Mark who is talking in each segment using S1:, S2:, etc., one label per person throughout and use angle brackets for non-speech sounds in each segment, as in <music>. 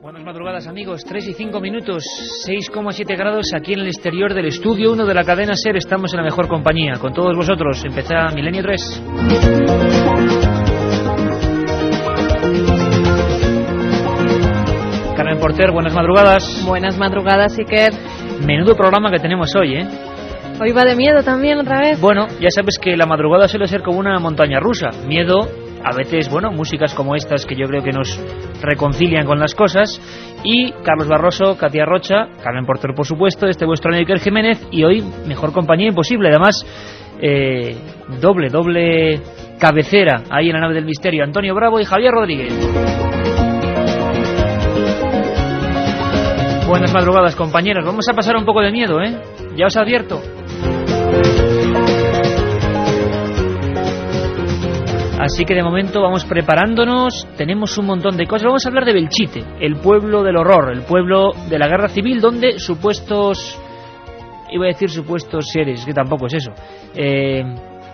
S1: Buenas madrugadas amigos, 3 y 5 minutos, 6,7 grados aquí en el exterior del estudio 1 de la cadena SER, estamos en la mejor compañía, con todos vosotros, empieza Milenio 3. Carmen Porter, buenas madrugadas.
S2: Buenas madrugadas, Iker.
S1: Menudo programa que tenemos hoy, ¿eh?
S2: Hoy va de miedo también otra vez.
S1: Bueno, ya sabes que la madrugada suele ser como una montaña rusa. Miedo, a veces, bueno, músicas como estas que yo creo que nos reconcilian con las cosas. Y Carlos Barroso, Katia Rocha, Carmen Porter, por supuesto, este vuestro Iker Jiménez. Y hoy, mejor compañía imposible. Además, eh, doble, doble cabecera ahí en la nave del misterio. Antonio Bravo y Javier Rodríguez. Buenas madrugadas, compañeros. Vamos a pasar un poco de miedo, ¿eh? Ya os advierto. Así que de momento vamos preparándonos, tenemos un montón de cosas. Vamos a hablar de Belchite, el pueblo del horror, el pueblo de la guerra civil, donde supuestos, iba a decir supuestos seres, que tampoco es eso. Eh,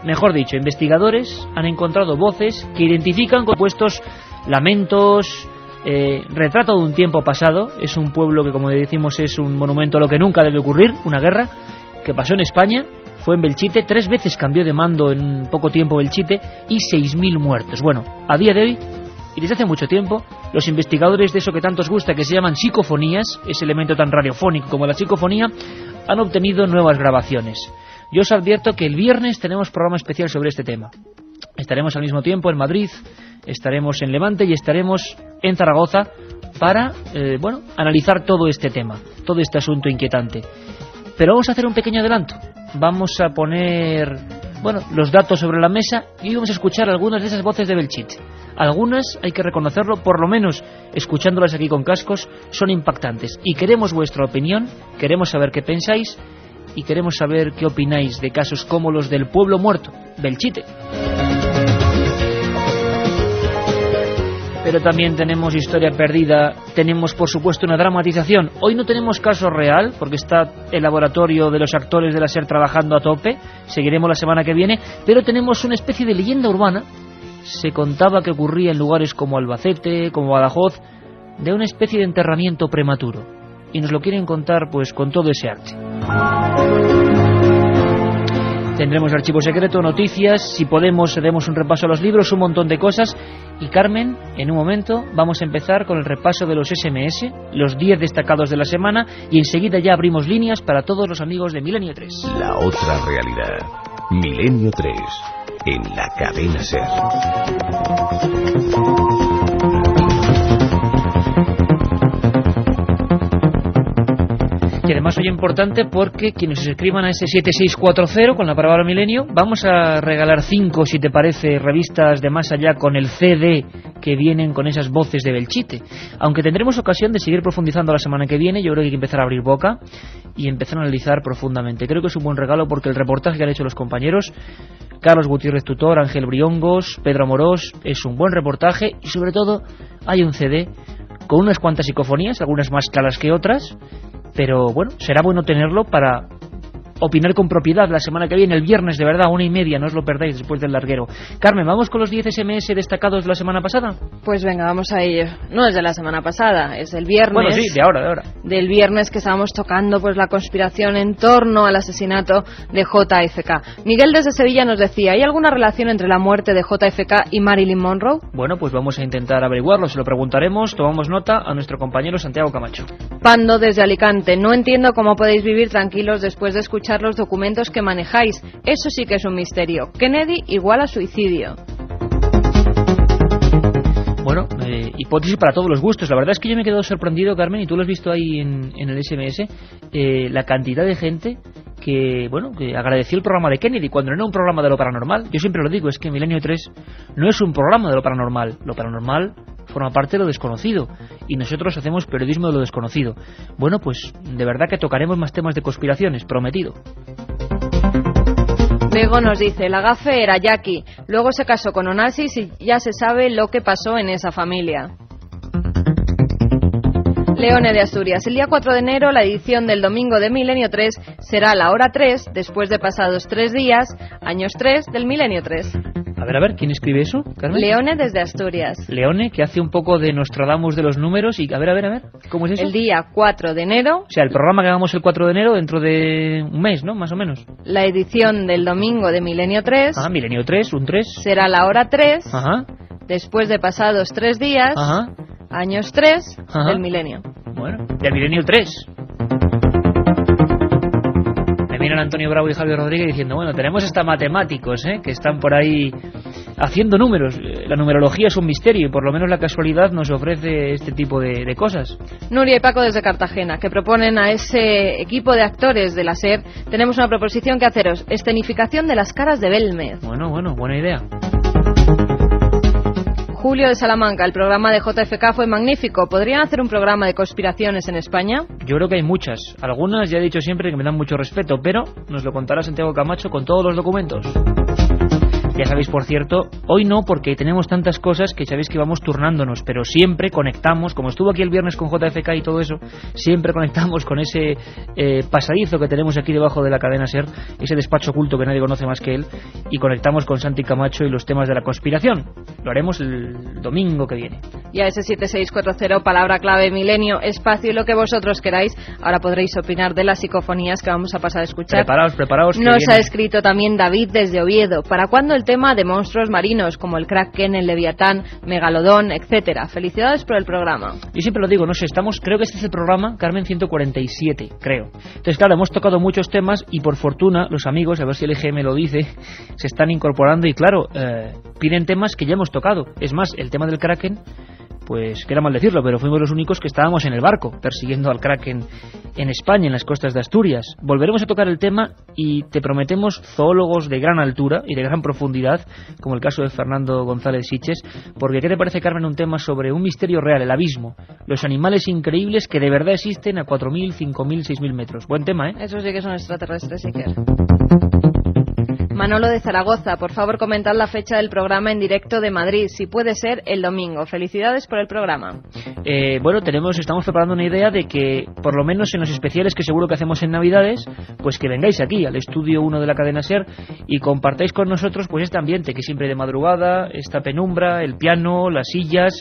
S1: mejor dicho, investigadores han encontrado voces que identifican con supuestos lamentos, eh, retrato de un tiempo pasado. Es un pueblo que, como decimos, es un monumento a lo que nunca debe ocurrir, una guerra que pasó en España fue en Belchite, tres veces cambió de mando en poco tiempo Belchite y 6.000 muertos. Bueno, a día de hoy, y desde hace mucho tiempo, los investigadores de eso que tanto os gusta, que se llaman psicofonías, ese elemento tan radiofónico como la psicofonía, han obtenido nuevas grabaciones. Yo os advierto que el viernes tenemos programa especial sobre este tema. Estaremos al mismo tiempo en Madrid, estaremos en Levante y estaremos en Zaragoza para, eh, bueno, analizar todo este tema, todo este asunto inquietante. Pero vamos a hacer un pequeño adelanto vamos a poner bueno, los datos sobre la mesa y vamos a escuchar algunas de esas voces de Belchite. Algunas, hay que reconocerlo, por lo menos escuchándolas aquí con cascos, son impactantes. Y queremos vuestra opinión, queremos saber qué pensáis y queremos saber qué opináis de casos como los del pueblo muerto, Belchite. Pero también tenemos historia perdida, tenemos por supuesto una dramatización. Hoy no tenemos caso real, porque está el laboratorio de los actores de la SER trabajando a tope, seguiremos la semana que viene, pero tenemos una especie de leyenda urbana, se contaba que ocurría en lugares como Albacete, como Badajoz, de una especie de enterramiento prematuro. Y nos lo quieren contar pues con todo ese arte. Tendremos archivo secreto, noticias, si podemos demos un repaso a los libros, un montón de cosas. Y Carmen, en un momento vamos a empezar con el repaso de los SMS, los 10 destacados de la semana, y enseguida ya abrimos líneas para todos los amigos de Milenio 3.
S3: La otra realidad. Milenio 3, en la cadena Ser.
S1: Y además hoy importante porque quienes se escriban a ese 7640 con la palabra milenio, vamos a regalar cinco, si te parece, revistas de más allá con el CD que vienen con esas voces de Belchite. Aunque tendremos ocasión de seguir profundizando la semana que viene, yo creo que hay que empezar a abrir boca y empezar a analizar profundamente. Creo que es un buen regalo porque el reportaje que han hecho los compañeros, Carlos Gutiérrez Tutor, Ángel Briongos, Pedro Morós, es un buen reportaje y sobre todo hay un CD con unas cuantas psicofonías, algunas más claras que otras, pero bueno, será bueno tenerlo para opinar con propiedad la semana que viene, el viernes, de verdad, una y media, no os lo perdáis después del larguero. Carmen, ¿vamos con los 10 SMS destacados de la semana pasada?
S2: Pues venga, vamos a ir. No es de la semana pasada, es el viernes.
S1: Bueno, sí, de ahora, de ahora.
S2: Del viernes que estábamos tocando pues la conspiración en torno al asesinato de JFK. Miguel desde Sevilla nos decía, ¿hay alguna relación entre la muerte de JFK y Marilyn Monroe?
S1: Bueno, pues vamos a intentar averiguarlo, se lo preguntaremos, tomamos nota a nuestro compañero Santiago Camacho.
S2: Pando desde Alicante, no entiendo cómo podéis vivir tranquilos después de escuchar los documentos que manejáis. Eso sí que es un misterio. Kennedy igual a suicidio.
S1: Bueno, eh, hipótesis para todos los gustos. La verdad es que yo me he quedado sorprendido, Carmen, y tú lo has visto ahí en, el SMS, eh, la cantidad de gente que, bueno, que agradeció el programa de Kennedy cuando no era un programa de lo paranormal. Yo siempre lo digo, es que Milenio 3 no es un programa de lo paranormal. Lo paranormal forma parte de lo desconocido y nosotros hacemos periodismo de lo desconocido. Bueno, pues de verdad que tocaremos más temas de conspiraciones, prometido.
S2: Bego nos dice, la gafe era Jackie, luego se casó con Onassis y ya se sabe lo que pasó en esa familia. Leone de Asturias. El día 4 de enero, la edición del domingo de Milenio 3 será la hora 3, después de pasados tres días, años 3 del Milenio 3.
S1: A ver, a ver, ¿quién escribe eso, Carmen?
S2: Leone desde Asturias.
S1: Leone, que hace un poco de Nostradamus de los números y a ver, a ver, a ver, ¿cómo es eso?
S2: El día 4 de enero.
S1: O sea, el programa que hagamos el 4 de enero dentro de un mes, ¿no? Más o menos.
S2: La edición del domingo de Milenio 3.
S1: Ah, Milenio 3, un 3.
S2: Será la hora 3.
S1: Ajá.
S2: Después de pasados tres días.
S1: Ajá.
S2: Años 3
S1: Ajá.
S2: del milenio.
S1: Bueno, del Milenio 3. Miran Antonio Bravo y Javier Rodríguez diciendo, bueno, tenemos hasta matemáticos, ¿eh? Que están por ahí haciendo números. Eh, La numerología es un misterio y por lo menos la casualidad nos ofrece este tipo de, de cosas.
S2: Nuria y Paco desde Cartagena, que proponen a ese equipo de actores de la SER, tenemos una proposición que haceros, escenificación de las caras de Belmez.
S1: Bueno, bueno, buena idea.
S2: Julio de Salamanca, el programa de JFK fue magnífico. ¿Podrían hacer un programa de conspiraciones en España?
S1: Yo creo que hay muchas. Algunas ya he dicho siempre que me dan mucho respeto, pero nos lo contará Santiago Camacho con todos los documentos. Ya sabéis, por cierto, hoy no porque tenemos tantas cosas que sabéis que vamos turnándonos, pero siempre conectamos, como estuvo aquí el viernes con JFK y todo eso, siempre conectamos con ese eh, pasadizo que tenemos aquí debajo de la cadena SER, ese despacho oculto que nadie conoce más que él, y conectamos con Santi Camacho y los temas de la conspiración. Lo haremos el domingo que viene.
S2: Y a ese 7640, palabra clave, milenio, espacio y lo que vosotros queráis. Ahora podréis opinar de las psicofonías que vamos a pasar a escuchar.
S1: Preparaos, preparaos.
S2: Nos ha escrito también David desde Oviedo. ¿Para cuándo el tema de monstruos marinos como el Kraken, el Leviatán, Megalodón, etcétera? Felicidades por el programa.
S1: Yo siempre lo digo, no sé, estamos, creo que este es el programa, Carmen 147, creo. Entonces, claro, hemos tocado muchos temas y por fortuna los amigos, a ver si el EGM lo dice, se están incorporando y claro, eh, piden temas que ya hemos tocado. Es más, el tema del Kraken, pues queda mal decirlo, pero fuimos los únicos que estábamos en el barco persiguiendo al Kraken en España, en las costas de Asturias. Volveremos a tocar el tema y te prometemos zoólogos de gran altura y de gran profundidad, como el caso de Fernando González Siches, porque ¿qué te parece, Carmen, un tema sobre un misterio real, el abismo? Los animales increíbles que de verdad existen a 4.000, 5.000, 6.000 metros. Buen tema, ¿eh?
S2: Eso sí que son extraterrestres, Iker. Manolo de Zaragoza, por favor comentad la fecha del programa en directo de Madrid, si puede ser el domingo. Felicidades por el programa.
S1: Eh, bueno, tenemos, estamos preparando una idea de que, por lo menos en los especiales que seguro que hacemos en Navidades, pues que vengáis aquí al estudio 1 de la cadena SER y compartáis con nosotros pues este ambiente que siempre de madrugada, esta penumbra, el piano, las sillas,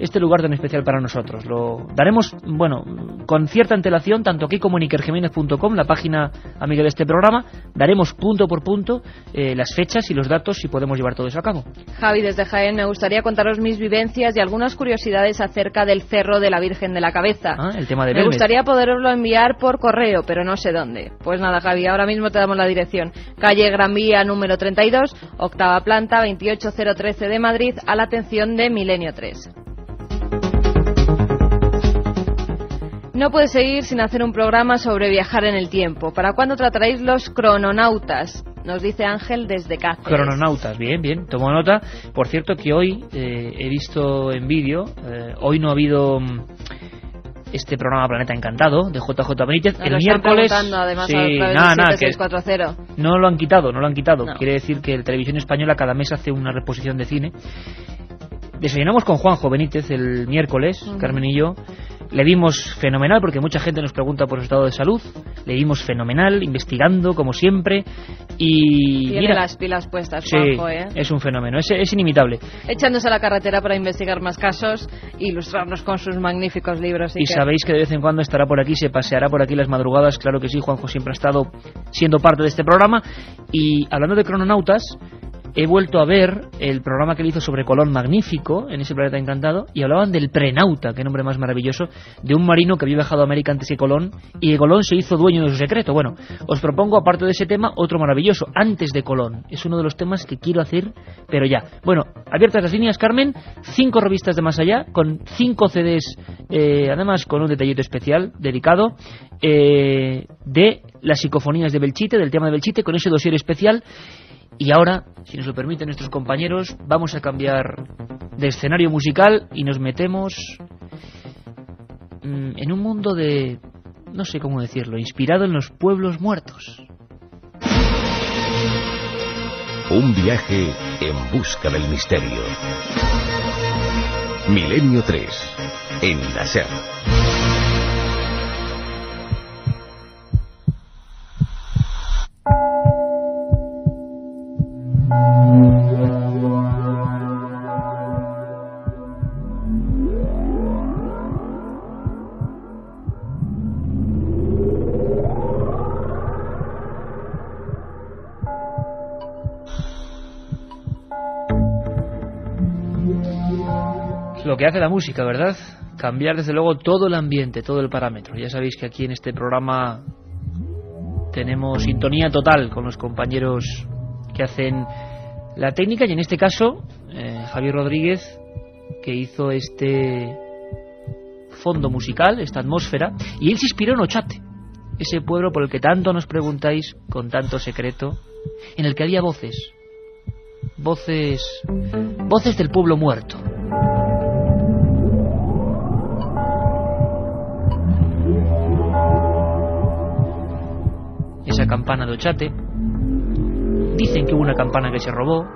S1: este lugar tan especial para nosotros. Lo daremos, bueno, con cierta antelación, tanto aquí como en ikerjiménez.com, la página amiga de este programa, daremos punto por punto eh, las fechas y los datos si podemos llevar todo eso a cabo.
S2: Javi desde Jaén, me gustaría contaros mis vivencias y algunas curiosidades acerca del Cerro de la Virgen de la Cabeza.
S1: Ah, el tema de
S2: Me
S1: Belmez.
S2: gustaría poderoslo enviar por correo, pero no sé dónde. Pues nada, Javi, ahora mismo te damos la dirección. Calle Gran Vía número 32, octava planta, 28013 de Madrid, a la atención de Milenio 3. No puede seguir sin hacer un programa sobre viajar en el tiempo. ¿Para cuándo trataréis los crononautas? Nos dice Ángel desde Cáceres.
S1: Crononautas, bien, bien, tomo nota. Por cierto que hoy eh, he visto en vídeo, eh, hoy no ha habido mm, este programa Planeta Encantado de JJ Benítez.
S2: Nos
S1: el
S2: lo
S1: miércoles...
S2: además,
S1: sí,
S2: a
S1: nada, nada, que
S2: 7640.
S1: no lo han quitado, no lo han quitado.
S2: No.
S1: Quiere decir que la televisión española cada mes hace una reposición de cine. Desayunamos con Juanjo Benítez el miércoles. Carmen y yo. Le vimos fenomenal porque mucha gente nos pregunta por su estado de salud. Le vimos fenomenal, investigando como siempre. Y
S2: Tiene
S1: mira,
S2: las pilas puestas,
S1: sí,
S2: Juanjo, ¿eh?
S1: es un fenómeno, es, es inimitable.
S2: Echándose a la carretera para investigar más casos e ilustrarnos con sus magníficos libros.
S1: Y
S2: Iker.
S1: sabéis que de vez en cuando estará por aquí, se paseará por aquí las madrugadas. Claro que sí, Juanjo siempre ha estado siendo parte de este programa. Y hablando de crononautas, he vuelto a ver el programa que le hizo sobre Colón magnífico en ese planeta encantado y hablaban del prenauta, qué nombre más maravilloso, de un marino que había viajado a América antes que Colón y que Colón se hizo dueño de su secreto. Bueno, os propongo aparte de ese tema otro maravilloso, antes de Colón. Es uno de los temas que quiero hacer, pero ya. Bueno, abiertas las líneas, Carmen, cinco revistas de más allá, con cinco CDs, eh, además con un detallito especial, dedicado, eh, de las psicofonías de Belchite, del tema de Belchite, con ese dossier especial. Y ahora, si nos lo permiten nuestros compañeros, vamos a cambiar de escenario musical y nos metemos mm, en un mundo de, no sé cómo decirlo, inspirado en los pueblos muertos.
S3: Un viaje en busca del misterio. Milenio 3. En la SER.
S1: Que hace la música, ¿verdad? Cambiar desde luego todo el ambiente, todo el parámetro. Ya sabéis que aquí en este programa tenemos sintonía total con los compañeros que hacen la técnica y en este caso eh, Javier Rodríguez que hizo este fondo musical, esta atmósfera, y él se inspiró en Ochate, ese pueblo por el que tanto nos preguntáis con tanto secreto, en el que había voces, voces, voces del pueblo muerto. Campana de Ochate, dicen que hubo una campana que se robó,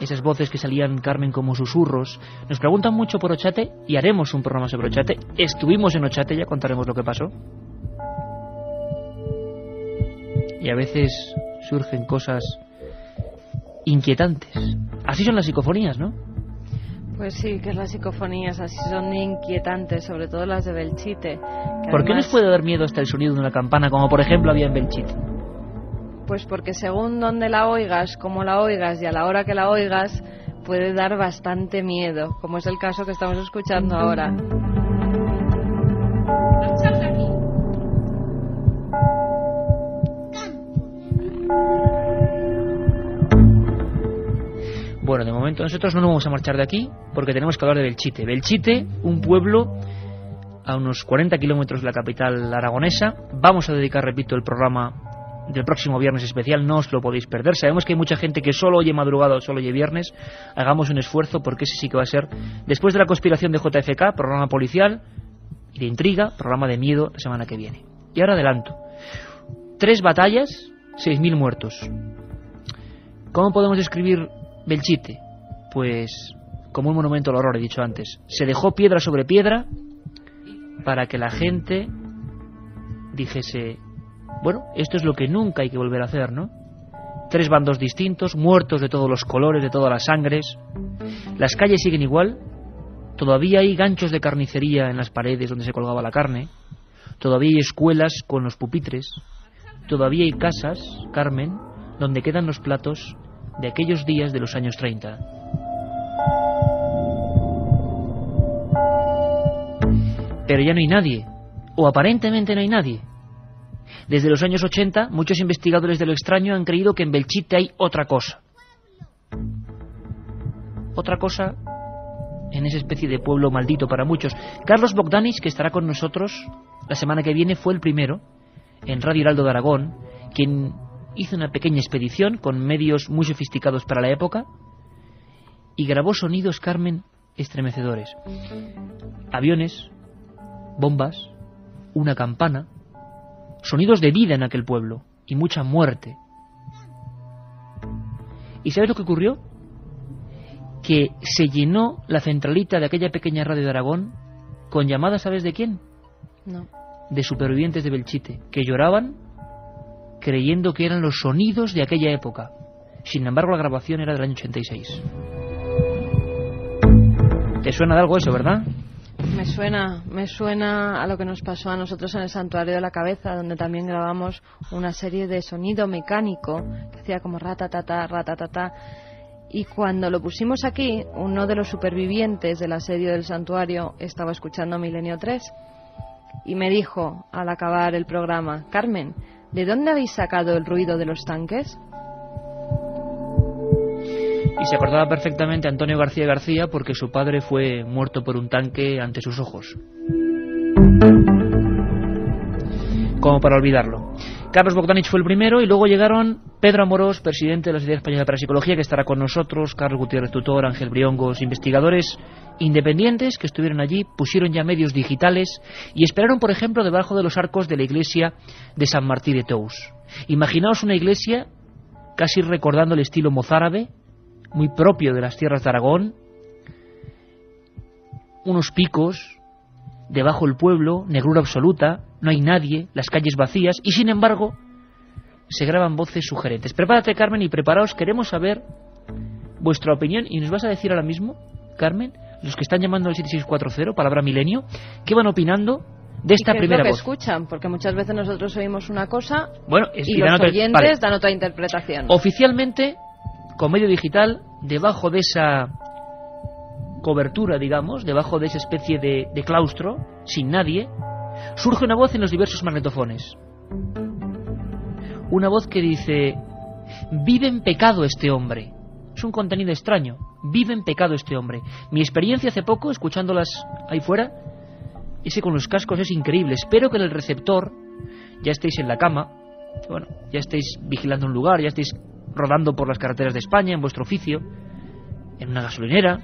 S1: esas voces que salían, Carmen, como susurros. Nos preguntan mucho por Ochate y haremos un programa sobre Ochate. Estuvimos en Ochate, ya contaremos lo que pasó. Y a veces surgen cosas inquietantes. Así son las psicofonías, ¿no?
S2: Pues sí, que las psicofonías así son inquietantes, sobre todo las de Belchite.
S1: ¿Por qué nos puede dar miedo hasta el sonido de una campana, como por ejemplo había en Belchite?
S2: Pues porque según donde la oigas, cómo la oigas y a la hora que la oigas, puede dar bastante miedo, como es el caso que estamos escuchando ahora.
S1: De momento nosotros no nos vamos a marchar de aquí porque tenemos que hablar de Belchite. Belchite, un pueblo a unos 40 kilómetros de la capital aragonesa. Vamos a dedicar, repito, el programa del próximo viernes especial, no os lo podéis perder. Sabemos que hay mucha gente que solo oye madrugada o solo oye viernes. Hagamos un esfuerzo porque ese sí que va a ser, después de la conspiración de JFK, programa policial y de intriga, programa de miedo la semana que viene. Y ahora adelanto. Tres batallas, seis mil muertos. ¿Cómo podemos describir Belchite? Pues como un monumento al horror, he dicho antes. Se dejó piedra sobre piedra para que la gente dijese bueno, esto es lo que nunca hay que volver a hacer, ¿no? Tres bandos distintos, muertos de todos los colores, de todas las sangres. Las calles siguen igual. Todavía hay ganchos de carnicería en las paredes donde se colgaba la carne. Todavía hay escuelas con los pupitres. Todavía hay casas, Carmen, donde quedan los platos de aquellos días de los años 30. Pero ya no hay nadie, o aparentemente no hay nadie. Desde los años 80, muchos investigadores de lo extraño han creído que en Belchite hay otra cosa. Otra cosa en esa especie de pueblo maldito para muchos. Carlos Bogdanis, que estará con nosotros la semana que viene, fue el primero en Radio Heraldo de Aragón, quien hizo una pequeña expedición con medios muy sofisticados para la época y grabó sonidos, Carmen, estremecedores. Aviones, bombas, una campana, sonidos de vida en aquel pueblo y mucha muerte. ¿Y sabes lo que ocurrió? Que se llenó la centralita de aquella pequeña radio de Aragón con llamadas, ¿sabes de quién?
S2: No.
S1: De supervivientes de Belchite, que lloraban creyendo que eran los sonidos de aquella época. Sin embargo, la grabación era del año 86. ¿Te suena de algo eso, verdad?
S2: Me suena, me suena a lo que nos pasó a nosotros en el Santuario de la Cabeza, donde también grabamos una serie de sonido mecánico que hacía como ratatata, ratatata. Y cuando lo pusimos aquí, uno de los supervivientes del asedio del santuario estaba escuchando Milenio 3 y me dijo al acabar el programa, Carmen, ¿de dónde habéis sacado el ruido de los tanques?
S1: Y se acordaba perfectamente Antonio García García porque su padre fue muerto por un tanque ante sus ojos. Como para olvidarlo. Carlos Bogdanich fue el primero y luego llegaron Pedro Amorós, presidente de la Sociedad Española para Psicología, que estará con nosotros, Carlos Gutiérrez Tutor, Ángel Briongos, investigadores independientes que estuvieron allí, pusieron ya medios digitales y esperaron, por ejemplo, debajo de los arcos de la iglesia de San Martín de Tous. Imaginaos una iglesia casi recordando el estilo mozárabe, muy propio de las tierras de Aragón, unos picos, debajo el pueblo, negrura absoluta, no hay nadie, las calles vacías, y sin embargo se graban voces sugerentes. Prepárate, Carmen, y preparaos, queremos saber vuestra opinión, y nos vas a decir ahora mismo, Carmen, los que están llamando al 7640, palabra milenio, ¿qué van opinando de esta
S2: ¿Y qué
S1: primera
S2: es lo que
S1: voz?
S2: escuchan, porque muchas veces nosotros oímos una cosa
S1: Bueno, es-
S2: y
S1: y dan
S2: los
S1: otra-
S2: oyentes
S1: vale.
S2: dan otra interpretación.
S1: Oficialmente, con medio digital, debajo de esa cobertura, digamos, debajo de esa especie de, de claustro, sin nadie, surge una voz en los diversos magnetofones. Una voz que dice, vive en pecado este hombre. Es un contenido extraño. Vive en pecado este hombre. Mi experiencia hace poco, escuchándolas ahí fuera, ese con los cascos es increíble. Espero que en el receptor ya estéis en la cama, bueno, ya estéis vigilando un lugar, ya estéis rodando por las carreteras de España en vuestro oficio, en una gasolinera,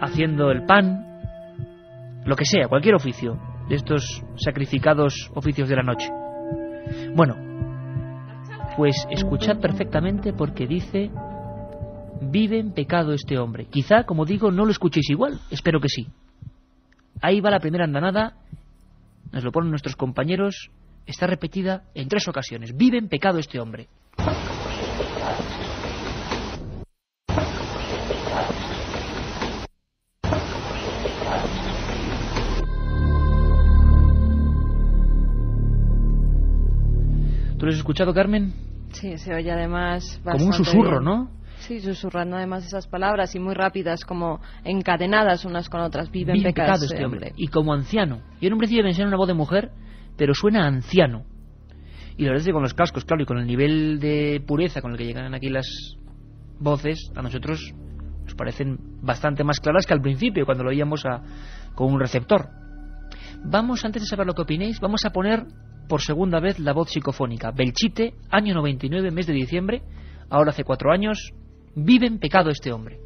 S1: haciendo el pan, lo que sea, cualquier oficio de estos sacrificados oficios de la noche. Bueno, pues escuchad perfectamente porque dice, vive en pecado este hombre. Quizá, como digo, no lo escuchéis igual, espero que sí. Ahí va la primera andanada, nos lo ponen nuestros compañeros, está repetida en tres ocasiones. Vive en pecado este hombre. ¿Tú lo has escuchado, Carmen?
S2: Sí, se oye además
S1: Como un susurro,
S2: bien.
S1: ¿no?
S2: Sí, susurrando además esas palabras y muy rápidas, como encadenadas unas con otras. Vive en pecado,
S1: este hombre. Y como anciano. Yo en un principio pensé en una voz de mujer, pero suena anciano. Y la verdad es que con los cascos, claro, y con el nivel de pureza con el que llegan aquí las voces, a nosotros nos parecen bastante más claras que al principio, cuando lo oíamos a, con un receptor. Vamos, antes de saber lo que opinéis, vamos a poner por segunda vez la voz psicofónica. Belchite, año 99, mes de diciembre, ahora hace cuatro años, vive en pecado este hombre.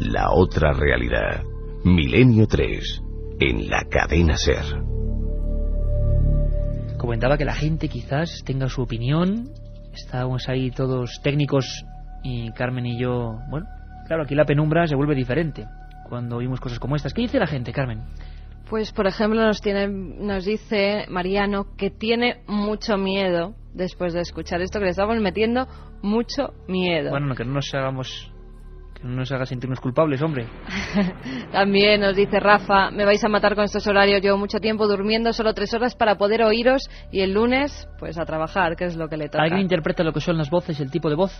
S1: La
S3: otra realidad. Milenio 3. En la cadena Ser.
S1: comentaba que la gente quizás tenga su opinión. Estábamos ahí todos técnicos y Carmen y yo, bueno, claro, aquí la penumbra se vuelve diferente cuando oímos cosas como estas. ¿Qué dice la gente, Carmen?
S2: Pues, por ejemplo, nos, tiene, nos dice Mariano que tiene mucho miedo después de escuchar esto, que le estamos metiendo mucho miedo.
S1: Bueno, que no nos hagamos no nos haga sentirnos culpables, hombre. <laughs>
S2: También nos dice Rafa, me vais a matar con estos horarios, llevo mucho tiempo durmiendo, solo tres horas para poder oíros y el lunes, pues a trabajar, que es lo que le toca.
S1: ¿Alguien interpreta lo que son las voces, el tipo de voz?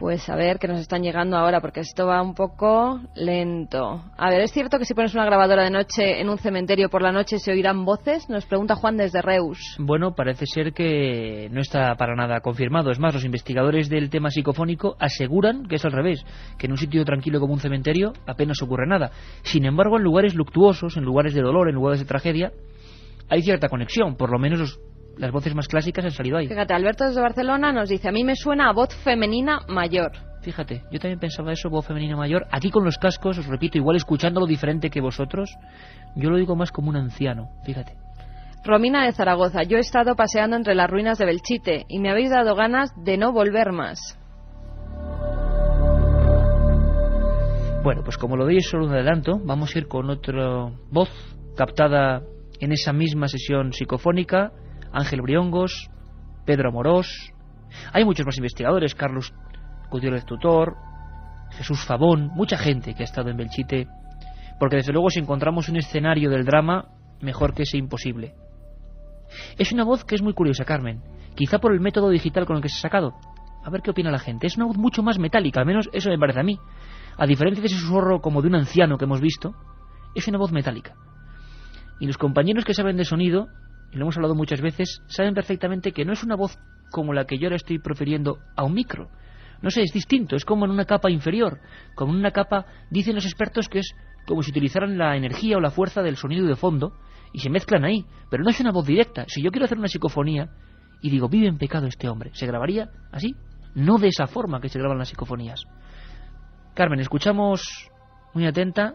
S2: Pues a ver, que nos están llegando ahora, porque esto va un poco lento. A ver, ¿es cierto que si pones una grabadora de noche en un cementerio por la noche se oirán voces? Nos pregunta Juan desde Reus.
S1: Bueno, parece ser que no está para nada confirmado. Es más, los investigadores del tema psicofónico aseguran que es al revés, que en un sitio tranquilo como un cementerio apenas ocurre nada. Sin embargo, en lugares luctuosos, en lugares de dolor, en lugares de tragedia, hay cierta conexión. Por lo menos los- las voces más clásicas han salido ahí.
S2: Fíjate, Alberto desde Barcelona nos dice, a mí me suena a voz femenina mayor.
S1: Fíjate, yo también pensaba eso, voz femenina mayor. Aquí con los cascos, os repito, igual escuchándolo diferente que vosotros, yo lo digo más como un anciano, fíjate.
S2: Romina de Zaragoza, yo he estado paseando entre las ruinas de Belchite y me habéis dado ganas de no volver más.
S1: Bueno, pues como lo veis solo un adelanto, vamos a ir con otra voz captada en esa misma sesión psicofónica, Ángel Briongos, Pedro Amorós. Hay muchos más investigadores, Carlos Gutiérrez Tutor, Jesús Fabón, mucha gente que ha estado en Belchite, porque desde luego si encontramos un escenario del drama, mejor que ese imposible. Es una voz que es muy curiosa, Carmen, quizá por el método digital con el que se ha sacado. A ver qué opina la gente. Es una voz mucho más metálica, al menos eso me parece a mí. A diferencia de ese susurro como de un anciano que hemos visto, es una voz metálica. Y los compañeros que saben de sonido, y lo hemos hablado muchas veces, saben perfectamente que no es una voz como la que yo ahora estoy profiriendo a un micro. No sé, es distinto, es como en una capa inferior, como en una capa, dicen los expertos que es como si utilizaran la energía o la fuerza del sonido de fondo y se mezclan ahí, pero no es una voz directa. Si yo quiero hacer una psicofonía y digo, vive en pecado este hombre, ¿se grabaría así? No de esa forma que se graban las psicofonías. Carmen, escuchamos muy atenta.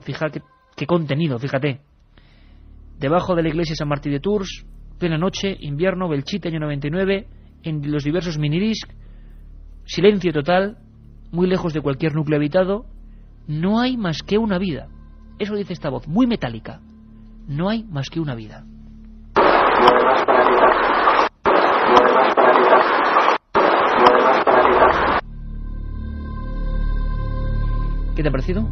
S1: Fijar qué, qué contenido, fíjate. Debajo de la iglesia San Martín de Tours, plena noche, invierno, Belchite, año 99, en los diversos minidisc, silencio total, muy lejos de cualquier núcleo habitado, no hay más que una vida. Eso dice esta voz, muy metálica. No hay más que una vida. ¿Qué te ha parecido?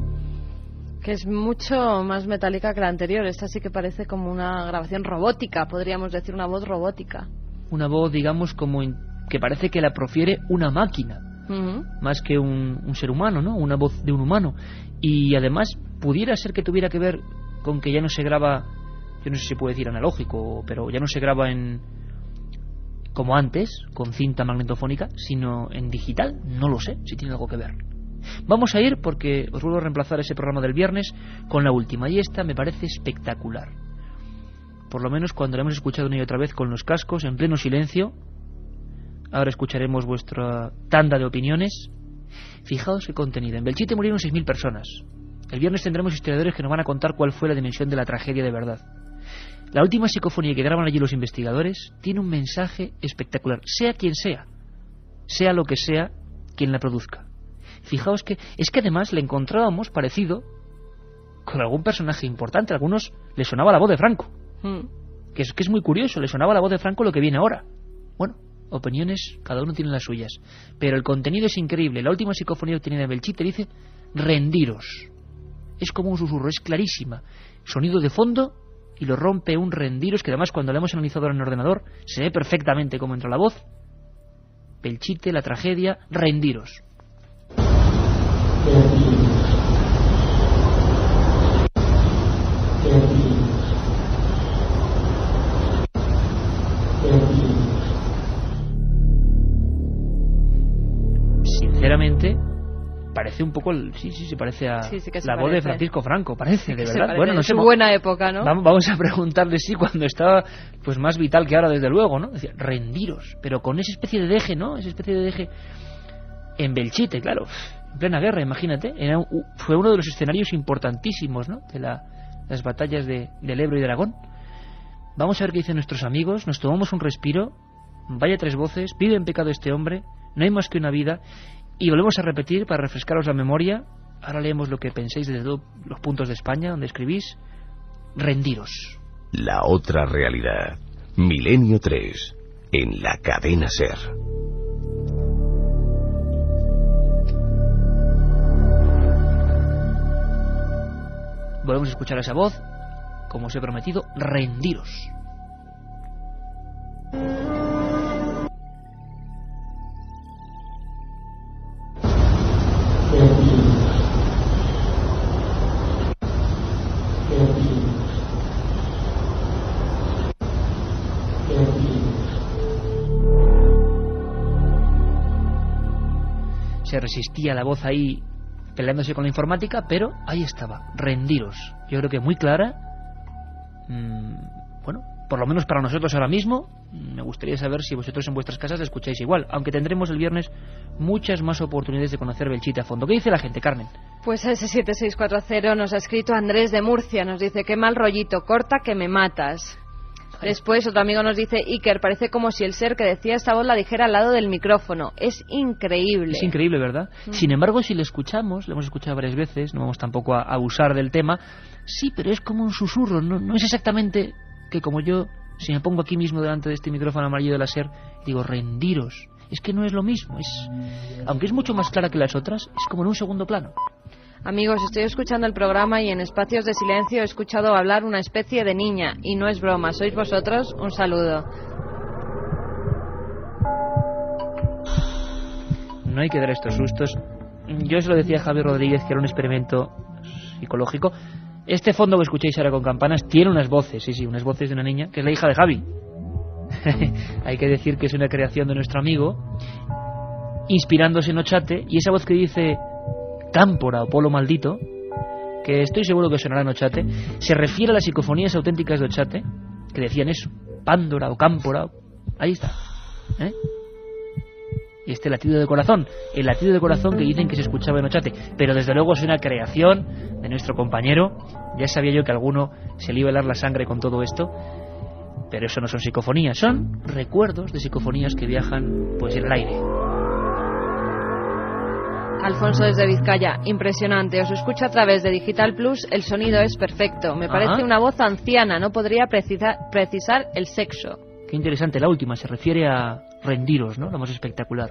S2: Que es mucho más metálica que la anterior. Esta sí que parece como una grabación robótica, podríamos decir, una voz robótica.
S1: Una voz, digamos, como que parece que la profiere una máquina, más que un, un ser humano, ¿no? Una voz de un humano. Y además, pudiera ser que tuviera que ver con que ya no se graba, yo no sé si puede decir analógico, pero ya no se graba en como antes, con cinta magnetofónica, sino en digital. No lo sé si tiene algo que ver. Vamos a ir porque os vuelvo a reemplazar ese programa del viernes con la última y esta me parece espectacular. Por lo menos cuando la hemos escuchado una y otra vez con los cascos en pleno silencio. Ahora escucharemos vuestra tanda de opiniones. Fijaos qué contenido. En Belchite murieron 6.000 personas. El viernes tendremos historiadores que nos van a contar cuál fue la dimensión de la tragedia de verdad. La última psicofonía que graban allí los investigadores tiene un mensaje espectacular, sea quien sea, sea lo que sea quien la produzca. Fijaos que es que además le encontrábamos parecido con algún personaje importante. A algunos le sonaba la voz de Franco, hmm. que, es, que es muy curioso, le sonaba la voz de Franco lo que viene ahora. Bueno, opiniones, cada uno tiene las suyas. Pero el contenido es increíble. La última psicofonía obtenida de Belchite dice rendiros. Es como un susurro, es clarísima. Sonido de fondo y lo rompe un rendiros que además cuando lo hemos analizado en el ordenador se ve perfectamente cómo entra la voz. Belchite, la tragedia, rendiros. Sinceramente, parece un poco, sí, sí, se parece a la voz de Francisco Franco, parece, de verdad.
S2: Bueno, no sé. buena época, ¿no?
S1: Vamos a preguntarle sí cuando estaba pues más vital que ahora, desde luego, ¿no? Decía, rendiros, pero con esa especie de deje, ¿no? Esa especie de deje en Belchite, claro plena guerra, imagínate. Fue uno de los escenarios importantísimos ¿no? de las batallas de, del Ebro y de Aragón. Vamos a ver qué dicen nuestros amigos. Nos tomamos un respiro. Vaya tres voces. Vive en pecado este hombre. No hay más que una vida. Y volvemos a repetir para refrescaros la memoria. Ahora leemos lo que penséis desde los puntos de España, donde escribís. Rendiros.
S3: La otra realidad. Milenio 3. En la cadena Ser.
S1: Volvemos a escuchar esa voz, como os he prometido, rendiros. Se resistía la voz ahí peleándose con la informática, pero ahí estaba, rendiros. Yo creo que muy clara. Mm, bueno, por lo menos para nosotros ahora mismo, me gustaría saber si vosotros en vuestras casas escucháis igual, aunque tendremos el viernes muchas más oportunidades de conocer Belchite a fondo. ¿Qué dice la gente, Carmen?
S2: Pues ese 7640 nos ha escrito Andrés de Murcia, nos dice, qué mal rollito, corta que me matas. Después otro amigo nos dice, Iker, parece como si el ser que decía esta voz la dijera al lado del micrófono. Es increíble.
S1: Es increíble, ¿verdad? Mm. Sin embargo, si le escuchamos, le hemos escuchado varias veces, no vamos tampoco a abusar del tema, sí, pero es como un susurro, no, no es exactamente que como yo, si me pongo aquí mismo delante de este micrófono amarillo de la SER, digo, rendiros. Es que no es lo mismo, es, aunque es mucho más clara que las otras, es como en un segundo plano.
S2: Amigos, estoy escuchando el programa y en espacios de silencio he escuchado hablar una especie de niña. Y no es broma, sois vosotros. Un saludo.
S1: No hay que dar estos sustos. Yo se lo decía a Javier Rodríguez que era un experimento psicológico. Este fondo que escucháis ahora con campanas tiene unas voces, sí, sí, unas voces de una niña, que es la hija de Javi. <laughs> hay que decir que es una creación de nuestro amigo, inspirándose en Ochate, y esa voz que dice cámpora o polo maldito, que estoy seguro que sonará en Ochate, se refiere a las psicofonías auténticas de Ochate, que decían eso, pándora o cámpora, ahí está. ¿eh? Y este latido de corazón, el latido de corazón que dicen que se escuchaba en Ochate, pero desde luego es una creación de nuestro compañero, ya sabía yo que alguno se le iba a helar la sangre con todo esto, pero eso no son psicofonías, son recuerdos de psicofonías que viajan pues en el aire.
S2: Alfonso desde Vizcaya, impresionante. Os escucho a través de Digital Plus, el sonido es perfecto. Me parece una voz anciana, no podría precisar el sexo.
S1: Qué interesante, la última se refiere a rendiros, ¿no? La más espectacular.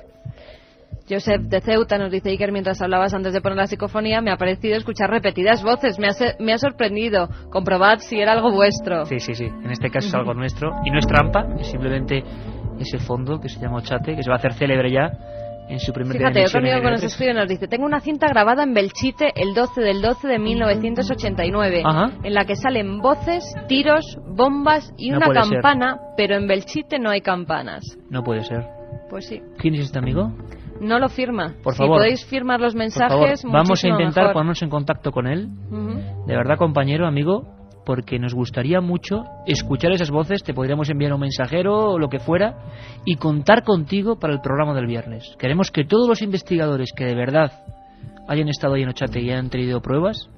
S2: Joseph de Ceuta nos dice Iker, mientras hablabas antes de poner la psicofonía, me ha parecido escuchar repetidas voces. Me ha, me ha sorprendido. Comprobad si era algo vuestro.
S1: Sí, sí, sí. En este caso es algo nuestro. Y no es trampa, es simplemente ese fondo que se llama Ochate, que se va a hacer célebre ya en su primer día de
S2: Fíjate, otro amigo que nos escribe nos dice, tengo una cinta grabada en Belchite el 12 del 12 de 1989,
S1: Ajá.
S2: en la que salen voces, tiros, bombas y
S1: No
S2: una
S1: puede ser.
S2: campana, pero en Belchite no hay campanas.
S1: No puede ser.
S2: Pues sí,
S1: ¿Quién es este amigo?
S2: no lo firma.
S1: Por
S2: si
S1: favor.
S2: podéis firmar los
S1: Por
S2: mensajes,
S1: favor, vamos a intentar
S2: mejor.
S1: ponernos en contacto con él.
S2: Ujú.
S1: De verdad, compañero, amigo, porque nos gustaría mucho escuchar esas voces. Te podríamos enviar un mensajero o lo que fuera y contar contigo para el programa del viernes. Queremos que todos los investigadores que de verdad hayan estado ahí en Ochate y hayan tenido pruebas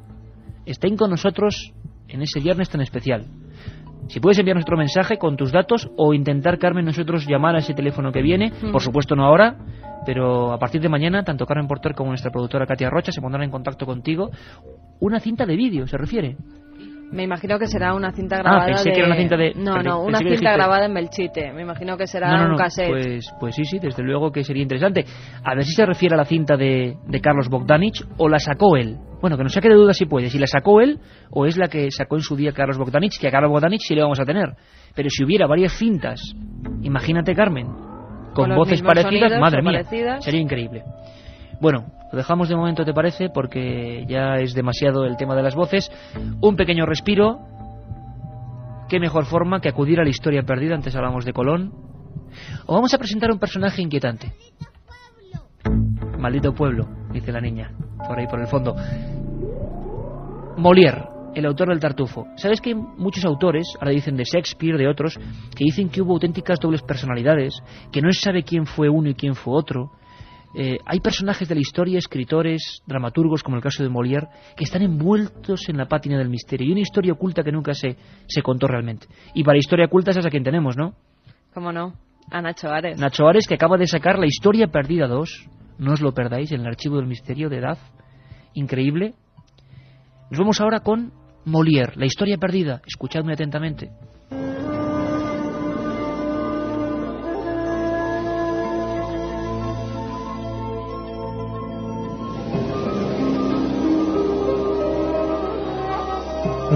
S1: estén con nosotros en ese viernes tan especial. Si puedes enviar nuestro mensaje con tus datos o intentar, Carmen, nosotros llamar a ese teléfono que viene,
S2: Mm.
S1: por supuesto no ahora, pero a partir de mañana, tanto Carmen Porter como nuestra productora Katia Rocha se pondrán en contacto contigo. Una cinta de vídeo, se refiere.
S2: Me imagino que será una cinta grabada
S1: Ah, pensé
S2: de...
S1: que era una cinta de-
S2: No, no, una cinta
S1: dijiste-
S2: grabada en Belchite. Me imagino que será
S1: no, no,
S2: un cassette.
S1: Pues, pues sí, sí, desde luego que sería interesante. A ver si se refiere a la cinta de, de Carlos Bogdanich o la sacó él. Bueno, que no saque de duda si puede, si la sacó él o es la que sacó en su día Carlos Bogdanich, que a Carlos Bogdanich sí le vamos a tener. Pero si hubiera varias cintas, imagínate Carmen, con, voces parecidas, madre mía,
S2: parecidas.
S1: sería increíble. Bueno, lo dejamos de momento, ¿te parece? Porque ya es demasiado el tema de las voces. Un pequeño respiro. ¿Qué mejor forma que acudir a la historia perdida? Antes hablamos de Colón. O vamos a presentar un personaje inquietante. Maldito pueblo, dice la niña, por ahí por el fondo. Molière, el autor del Tartufo. ¿Sabes que hay muchos autores, ahora dicen de Shakespeare, de otros, que dicen que hubo auténticas dobles personalidades, que no se sabe quién fue uno y quién fue otro? Eh, hay personajes de la historia, escritores, dramaturgos, como el caso de Molière, que están envueltos en la pátina del misterio y una historia oculta que nunca se, se contó realmente. Y para historia oculta es a quien tenemos, ¿no?
S2: ¿Cómo no? A Nacho Ares.
S1: Nacho Ares, que acaba de sacar La Historia Perdida 2. No os lo perdáis en el archivo del misterio de edad. Increíble. Nos vamos ahora con Molière, La Historia Perdida. Escuchadme atentamente.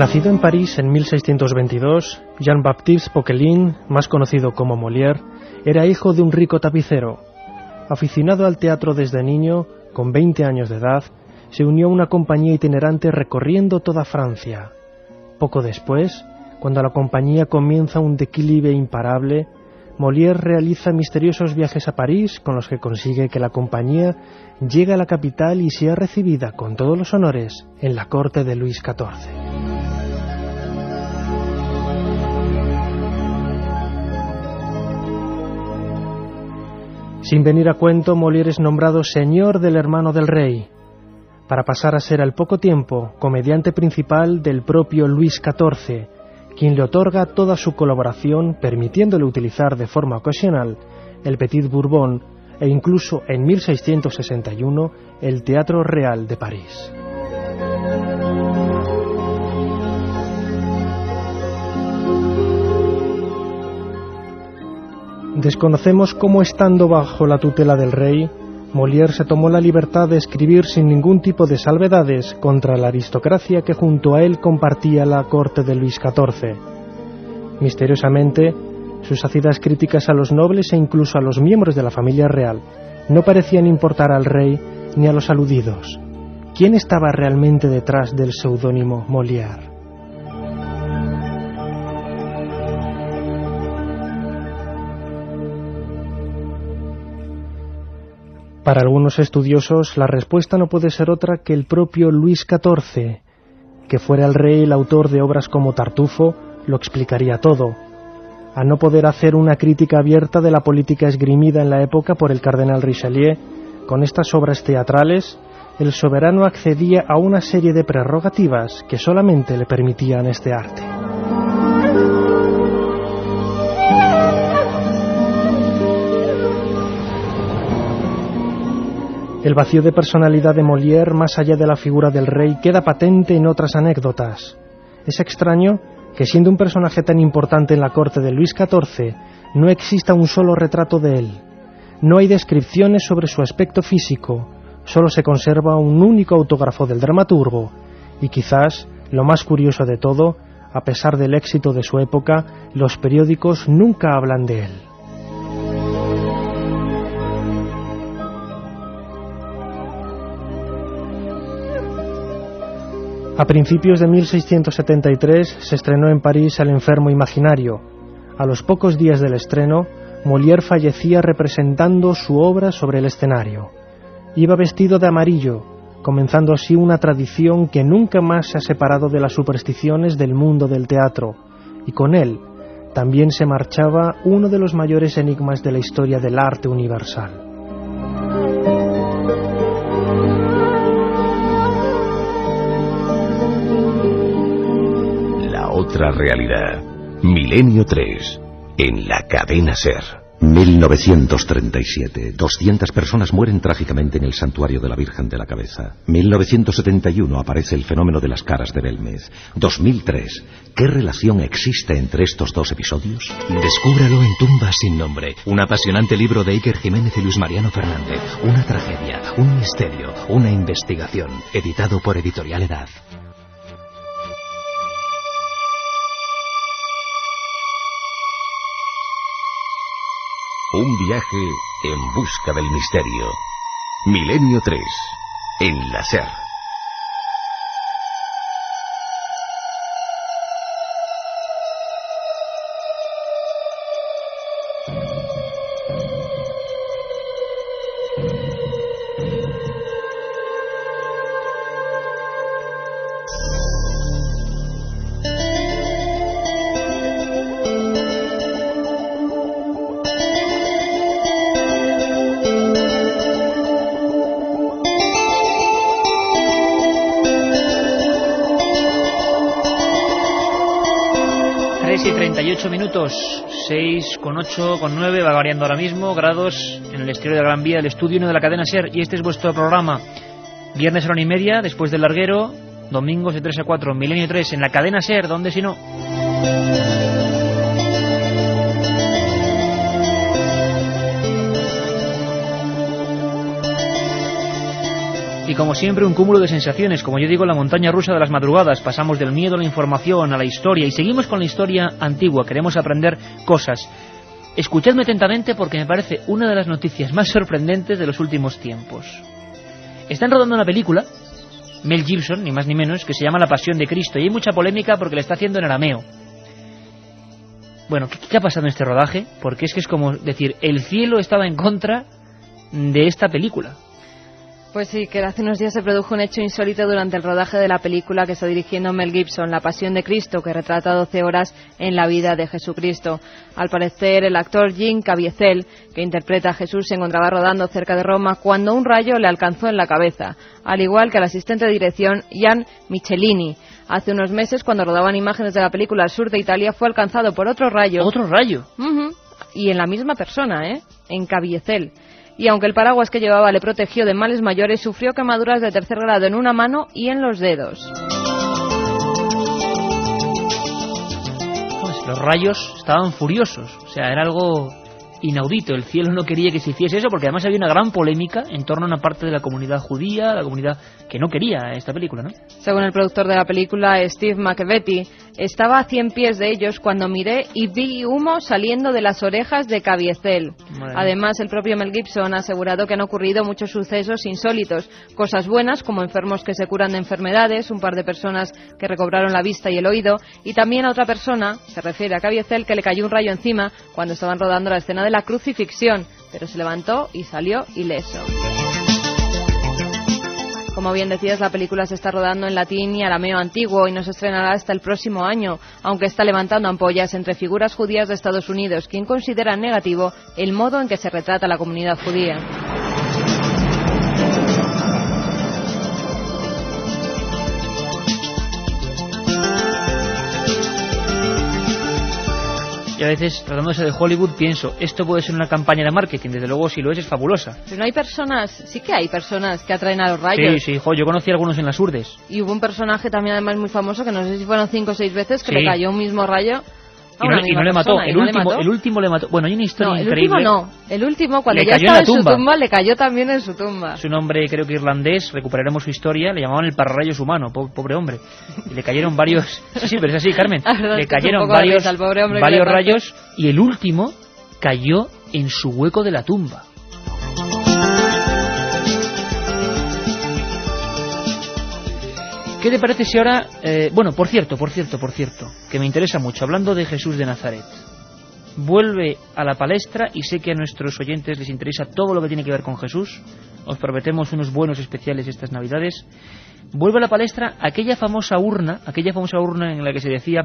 S4: Nacido en París en 1622, Jean-Baptiste Poquelin, más conocido como Molière, era hijo de un rico tapicero. Aficionado al teatro desde niño, con 20 años de edad, se unió a una compañía itinerante recorriendo toda Francia. Poco después, cuando la compañía comienza un declive imparable, Molière realiza misteriosos viajes a París con los que consigue que la compañía llegue a la capital y sea recibida con todos los honores en la corte de Luis XIV. Sin venir a cuento, Molière es nombrado señor del hermano del rey, para pasar a ser al poco tiempo comediante principal del propio Luis XIV, quien le otorga toda su colaboración permitiéndole utilizar de forma ocasional el Petit Bourbon e incluso en 1661 el Teatro Real de París. Desconocemos cómo estando bajo la tutela del rey, Molière se tomó la libertad de escribir sin ningún tipo de salvedades contra la aristocracia que junto a él compartía la corte de Luis XIV. Misteriosamente, sus ácidas críticas a los nobles e incluso a los miembros de la familia real no parecían importar al rey ni a los aludidos. ¿Quién estaba realmente detrás del seudónimo Molière? Para algunos estudiosos, la respuesta no puede ser otra que el propio Luis XIV, que fuera el rey el autor de obras como Tartufo, lo explicaría todo. A no poder hacer una crítica abierta de la política esgrimida en la época por el cardenal Richelieu, con estas obras teatrales, el soberano accedía a una serie de prerrogativas que solamente le permitían este arte. El vacío de personalidad de Molière, más allá de la figura del rey, queda patente en otras anécdotas. Es extraño que siendo un personaje tan importante en la corte de Luis XIV, no exista un solo retrato de él. no hay descripciones sobre su aspecto físico, solo se conserva un único autógrafo del dramaturgo, y quizás, lo más curioso de todo, a pesar del éxito de su época, los periódicos nunca hablan de él. A principios de 1673 se estrenó en París El enfermo imaginario. A los pocos días del estreno, Molière fallecía representando su obra sobre el escenario. Iba vestido de amarillo, comenzando así una tradición que nunca más se ha separado de las supersticiones del mundo del teatro, y con él también se marchaba uno de los mayores enigmas de la historia del arte universal.
S3: Otra realidad. Milenio 3. En la cadena Ser.
S5: 1937. 200 personas mueren trágicamente en el santuario de la Virgen de la Cabeza. 1971 aparece el fenómeno de las caras de Belmez. 2003. ¿Qué relación existe entre estos dos episodios?
S6: Descúbralo en Tumba sin nombre. Un apasionante libro de Iker Jiménez y Luis Mariano Fernández. Una tragedia, un misterio, una investigación. Editado por Editorial Edad.
S3: Un viaje en busca del misterio. Milenio 3. En
S1: minutos, 6 con 8 con 9, va variando ahora mismo, grados en el exterior de Gran Vía del estudio 1 de la cadena SER. Y este es vuestro programa. Viernes a la y media, después del larguero, domingos de 3 a 4, milenio 3, en la cadena SER, donde si no. Como siempre, un cúmulo de sensaciones, como yo digo, la montaña rusa de las madrugadas. Pasamos del miedo a la información, a la historia, y seguimos con la historia antigua. Queremos aprender cosas. Escuchadme atentamente porque me parece una de las noticias más sorprendentes de los últimos tiempos. Están rodando una película, Mel Gibson, ni más ni menos, que se llama La Pasión de Cristo, y hay mucha polémica porque la está haciendo en arameo. Bueno, ¿qué, ¿qué ha pasado en este rodaje? Porque es que es como decir, el cielo estaba en contra de esta película.
S2: Pues sí, que hace unos días se produjo un hecho insólito durante el rodaje de la película que está dirigiendo Mel Gibson, La Pasión de Cristo, que retrata 12 horas en la vida de Jesucristo. Al parecer, el actor Jim Caviezel, que interpreta a Jesús, se encontraba rodando cerca de Roma cuando un rayo le alcanzó en la cabeza, al igual que al asistente de dirección Jan Michelini. Hace unos meses, cuando rodaban imágenes de la película al sur de Italia, fue alcanzado por otro rayo.
S1: ¿Otro rayo?
S2: Y en la misma persona, ¿eh? En Caviezel y aunque el paraguas que llevaba le protegió de males mayores, sufrió quemaduras de tercer grado en una mano y en los dedos.
S1: Pues los rayos estaban furiosos, o sea, era algo inaudito. El cielo no quería que se hiciese eso porque además había una gran polémica en torno a una parte de la comunidad judía, la comunidad que no quería esta película, ¿no?
S2: Según el productor de la película, Steve McVetti, estaba a 100 pies de ellos cuando miré y vi humo saliendo de las orejas de
S1: mía.
S2: Además, el propio Mel Gibson ha asegurado que han ocurrido muchos sucesos insólitos, cosas buenas como enfermos que se curan de enfermedades, un par de personas que recobraron la vista y el oído, y también a otra persona, se refiere a Caviezel, que le cayó un rayo encima cuando estaban rodando la escena de la crucifixión, pero se levantó y salió ileso. Como bien decías, la película se está rodando en latín y arameo antiguo y no se estrenará hasta el próximo año, aunque está levantando ampollas entre figuras judías de Estados Unidos, quien considera negativo el modo en que se retrata la comunidad judía.
S1: Y a veces, tratándose de Hollywood, pienso, esto puede ser una campaña de marketing, desde luego si lo es, es fabulosa.
S2: Pero no hay personas, sí que hay personas que atraen a los
S1: Sí,
S2: rayos.
S1: sí, jo, yo conocí a algunos en las urdes.
S2: Y hubo un personaje también además muy famoso, que no sé si fueron cinco o seis veces, que
S1: Sí.
S2: le cayó un mismo rayo.
S1: Y no, y
S2: misma
S1: no le mató. El último,
S2: mató.
S1: el último le mató. Bueno, hay una historia
S2: No, el
S1: increíble.
S2: último no. El último, cuando
S1: Le
S2: ya
S1: cayó en
S2: estaba en su
S1: tumba.
S2: le cayó también en su tumba.
S1: Es un hombre, creo que irlandés, recuperaremos su historia, le llamaban el pararrayos humano, po- pobre hombre. Y le cayeron varios... <laughs> Sí, sí, pero es así, Carmen.
S2: Verdad
S1: Le cayeron varios,
S2: risa
S1: varios rayos y el último cayó en su hueco de la tumba. ¿Qué te parece si ahora... eh, bueno, por cierto, por cierto, por cierto, que me interesa mucho, hablando de Jesús de Nazaret, vuelve a la palestra y sé que a nuestros oyentes les interesa todo lo que tiene que ver con Jesús. Os prometemos unos buenos especiales estas Navidades. Vuelve a la palestra aquella famosa urna, aquella famosa urna en la que se decía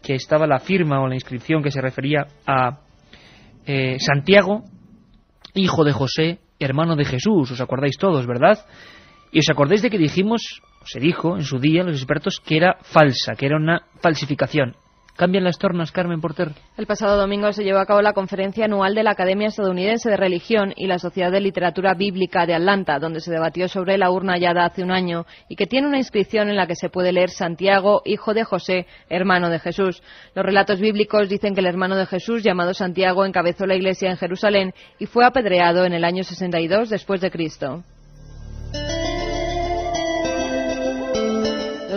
S1: que estaba la firma o la inscripción que se refería a eh, Santiago, hijo de José, hermano de Jesús. ¿Os acordáis todos, verdad? Y os acordáis de que dijimos, se dijo en su día los expertos, que era falsa, que era una falsificación. ¿Cambian las tornas, Carmen Porter?
S2: El pasado domingo se llevó a cabo la conferencia anual de la Academia Estadounidense de Religión y la Sociedad de Literatura Bíblica de Atlanta, donde se debatió sobre la urna hallada hace un año y que tiene una inscripción en la que se puede leer Santiago, hijo de José, hermano de Jesús. Los relatos bíblicos dicen que el hermano de Jesús, llamado Santiago, encabezó la iglesia en Jerusalén y fue apedreado en el año 62 después de Cristo.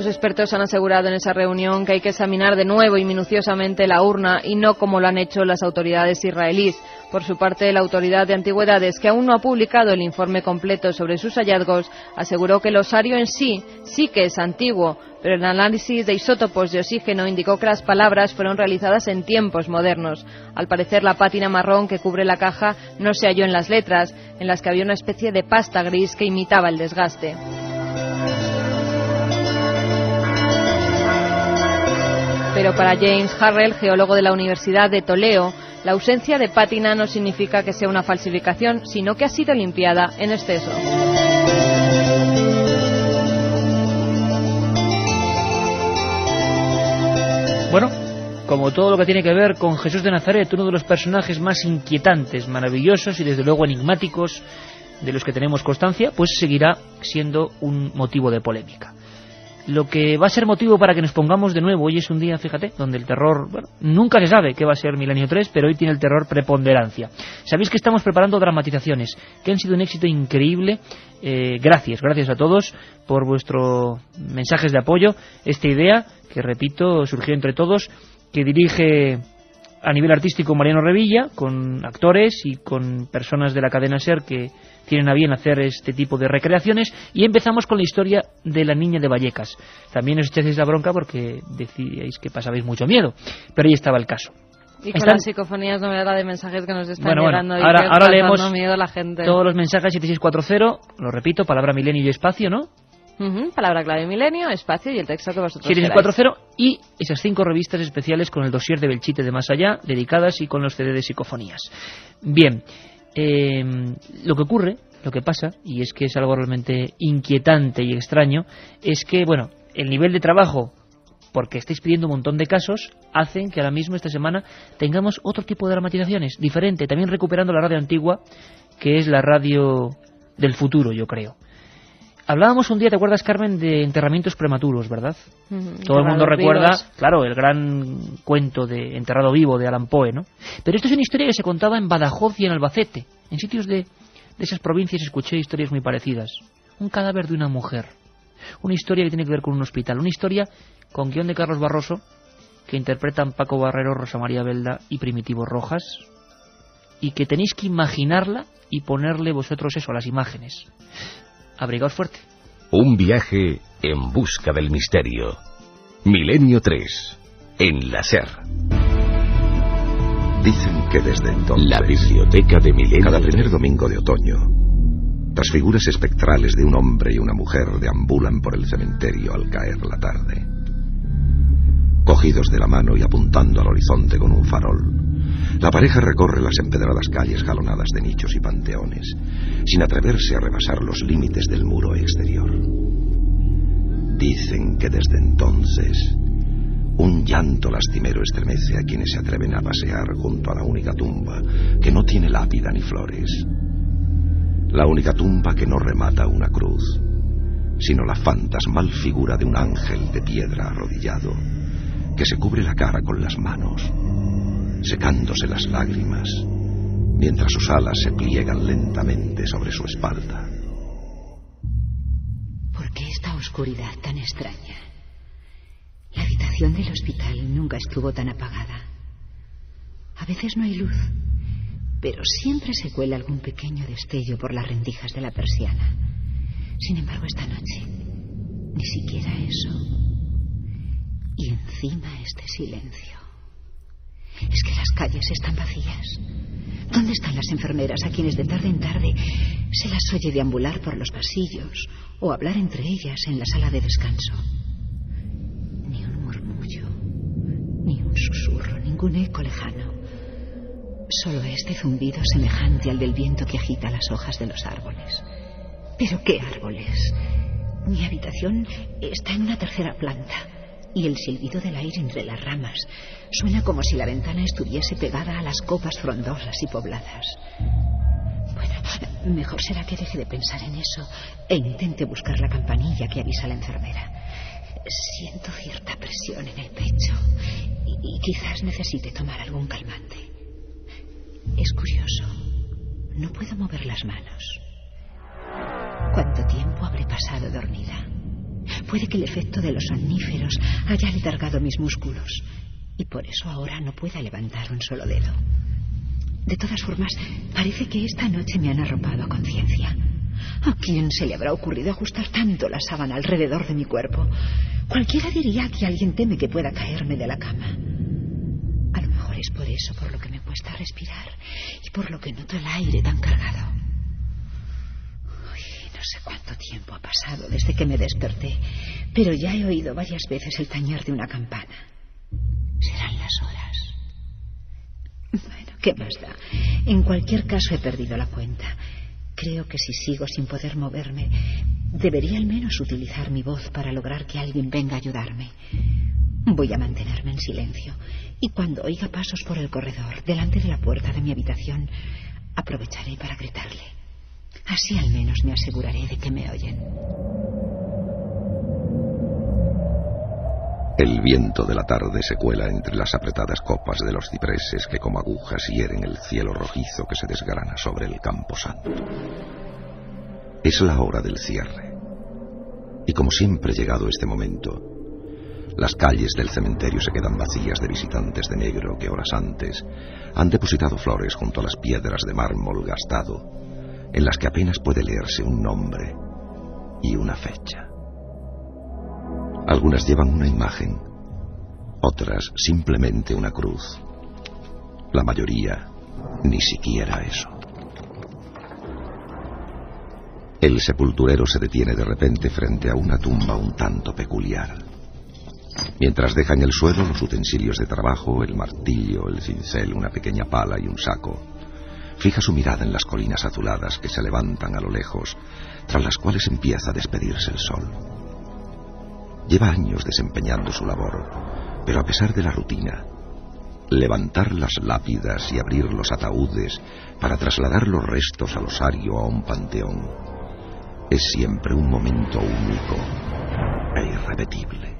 S2: Los expertos han asegurado en esa reunión que hay que examinar de nuevo y minuciosamente la urna y no como lo han hecho las autoridades israelíes. Por su parte, la Autoridad de Antigüedades, que aún no ha publicado el informe completo sobre sus hallazgos, aseguró que el osario en sí sí que es antiguo, pero el análisis de isótopos de oxígeno indicó que las palabras fueron realizadas en tiempos modernos. Al parecer, la pátina marrón que cubre la caja no se halló en las letras, en las que había una especie de pasta gris que imitaba el desgaste. Pero para James Harrell, geólogo de la Universidad de Toledo, la ausencia de pátina no significa que sea una falsificación, sino que ha sido limpiada en exceso.
S1: Bueno, como todo lo que tiene que ver con Jesús de Nazaret, uno de los personajes más inquietantes, maravillosos y desde luego enigmáticos de los que tenemos constancia, pues seguirá siendo un motivo de polémica. Lo que va a ser motivo para que nos pongamos de nuevo, hoy es un día, fíjate, donde el terror, bueno, nunca se sabe qué va a ser Milenio 3, pero hoy tiene el terror preponderancia. Sabéis que estamos preparando dramatizaciones, que han sido un éxito increíble. Eh, gracias, gracias a todos por vuestros mensajes de apoyo. Esta idea, que repito, surgió entre todos, que dirige a nivel artístico Mariano Revilla, con actores y con personas de la cadena SER que tienen a bien hacer este tipo de recreaciones y empezamos con la historia de la niña de Vallecas. También os echáis la bronca porque decíais que pasabais mucho miedo, pero ahí estaba el caso.
S2: Y con las psicofonías novedad de mensajes que nos están
S1: Bueno, bueno,
S2: llegando y
S1: ahora- ahora leemos
S2: miedo a la gente.
S1: Todos los mensajes 7640, lo repito, palabra milenio y espacio, ¿no?
S2: Ujú, palabra clave milenio, espacio y el texto que vosotros queráis.
S1: 7640 y esas cinco revistas especiales con el dossier de Belchite de Más Allá, dedicadas y con los CD de psicofonías. Bien, eh, lo que ocurre, lo que pasa, y es que es algo realmente inquietante y extraño, es que, bueno, el nivel de trabajo, porque estáis pidiendo un montón de casos, hacen que ahora mismo esta semana tengamos otro tipo de dramatizaciones, diferente, también recuperando la radio antigua, que es la radio del futuro, yo creo. Hablábamos un día, ¿te acuerdas, Carmen, de enterramientos prematuros, verdad? Todo el mundo recuerda,
S2: vivos.
S1: claro, el gran cuento de Enterrado Vivo de Alan Poe, ¿no? Pero esto es una historia que se contaba en Badajoz y en Albacete. En sitios de, de esas provincias escuché historias muy parecidas. Un cadáver de una mujer. Una historia que tiene que ver con un hospital. Una historia con guion de Carlos Barroso, que interpretan Paco Barrero, Rosa María Belda y Primitivo Rojas. Y que tenéis que imaginarla y ponerle vosotros eso a las imágenes. Abrigaos fuerte.
S3: Un viaje en busca del misterio. Milenio 3. En la SER.
S5: Dicen que desde entonces...
S3: La biblioteca de Milenio
S5: Cada
S3: 3.
S5: primer domingo de otoño, las figuras espectrales de un hombre y una mujer deambulan por el cementerio al caer la tarde. Cogidos de la mano y apuntando al horizonte con un farol, la pareja recorre las empedradas calles jalonadas de nichos y panteones, sin atreverse a rebasar los límites del muro exterior. Dicen que desde entonces un llanto lastimero estremece a quienes se atreven a pasear junto a la única tumba que no tiene lápida ni flores. La única tumba que no remata una cruz, sino la fantasmal figura de un ángel de piedra arrodillado, que se cubre la cara con las manos, secándose las lágrimas, mientras sus alas se pliegan lentamente sobre su espalda.
S7: ¿Por qué esta oscuridad tan extraña? La habitación del hospital nunca estuvo tan apagada. A veces no hay luz, pero siempre se cuela algún pequeño destello por las rendijas de la persiana. Sin embargo, esta noche, ni siquiera eso. Y encima este silencio. Es que las calles están vacías. ¿Dónde están las enfermeras a quienes de tarde en tarde se las oye deambular por los pasillos o hablar entre ellas en la sala de descanso? Ni un murmullo, ni un susurro, ningún eco lejano. Solo este zumbido semejante al del viento que agita las hojas de los árboles. ¿Pero qué árboles? Mi habitación está en una tercera planta y el silbido del aire entre las ramas suena como si la ventana estuviese pegada a las copas frondosas y pobladas. Bueno, mejor será que deje de pensar en eso e intente buscar la campanilla que avisa a la enfermera. Siento cierta presión en el pecho y, quizás necesite tomar algún calmante. Es curioso. No puedo mover las manos. ¿Cuánto tiempo habré pasado dormida? Puede que el efecto de los somníferos haya letargado mis músculos y por eso ahora no pueda levantar un solo dedo. De todas formas, parece que esta noche me han arropado a conciencia. ¿A quién se le habrá ocurrido ajustar tanto la sábana alrededor de mi cuerpo? Cualquiera diría que alguien teme que pueda caerme de la cama. A lo mejor es por eso por lo que me cuesta respirar y por lo que noto el aire tan cargado. No sé cuánto tiempo ha pasado desde que me desperté, pero ya he oído varias veces el tañer de una campana. Serán las horas. Bueno, ¿qué más da? En cualquier caso he perdido la cuenta. Creo que si sigo sin poder moverme, debería al menos utilizar mi voz para lograr que alguien venga a ayudarme. Voy a mantenerme en silencio y cuando oiga pasos por el corredor, delante de la puerta de mi habitación, aprovecharé para gritarle. Así al menos me aseguraré de que me oyen.
S5: El viento de la tarde se cuela entre las apretadas copas de los cipreses que como agujas hieren el cielo rojizo que se desgrana sobre el campo santo. Es la hora del cierre. Y como siempre llegado este momento, las calles del cementerio se quedan vacías de visitantes de negro que horas antes han depositado flores junto a las piedras de mármol gastado, en las que apenas puede leerse un nombre y una fecha. Algunas llevan una imagen, otras simplemente una cruz. La mayoría ni siquiera eso. El sepulturero se detiene de repente frente a una tumba un tanto peculiar. Mientras deja en el suelo los utensilios de trabajo, el martillo, el cincel, una pequeña pala y un saco, fija su mirada en las colinas azuladas que se levantan a lo lejos, tras las cuales empieza a despedirse el sol. Lleva años desempeñando su labor, pero a pesar de la rutina, levantar las lápidas y abrir los ataúdes para trasladar los restos al osario o a un panteón es siempre un momento único e irrepetible.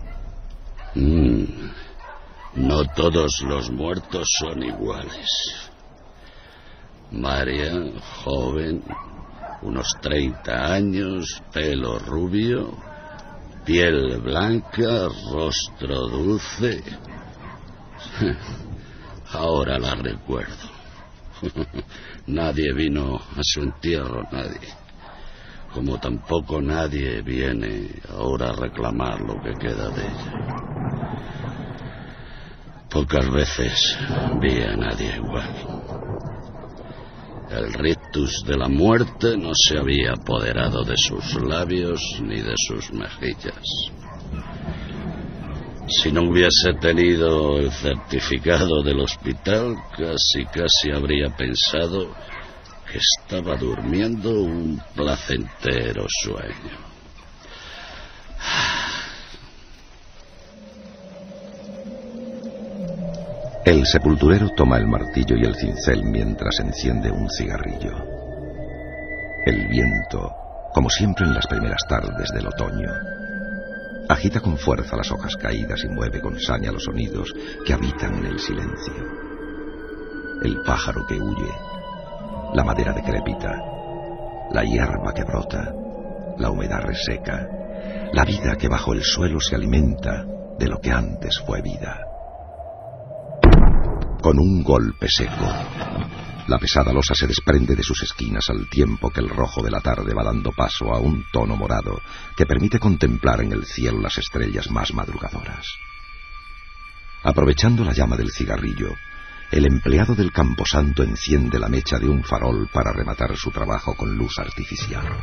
S8: Mm, no todos los muertos son iguales. María, joven, unos 30 años, pelo rubio, piel blanca, rostro dulce. <laughs> Ahora la recuerdo. <laughs> Nadie vino a su entierro, nadie. Como tampoco nadie viene ahora a reclamar lo que queda de ella. Pocas veces vi a nadie igual. El rictus de la muerte no se había apoderado de sus labios ni de sus mejillas. Si no hubiese tenido el certificado del hospital, casi casi habría pensado que estaba durmiendo un placentero sueño.
S5: El sepulturero toma el martillo y el cincel mientras enciende un cigarrillo. El viento, como siempre en las primeras tardes del otoño, Agita con fuerza las hojas caídas y mueve con saña los sonidos que habitan en el silencio. El pájaro que huye, la madera decrépita, la hierba que brota, la humedad reseca, la vida que bajo el suelo se alimenta de lo que antes fue vida. Con un golpe seco, la pesada losa se desprende de sus esquinas al tiempo que el rojo de la tarde va dando paso a un tono morado que permite contemplar en el cielo las estrellas más madrugadoras. Aprovechando la llama del cigarrillo, el empleado del camposanto enciende la mecha de un farol para rematar su trabajo con luz artificial.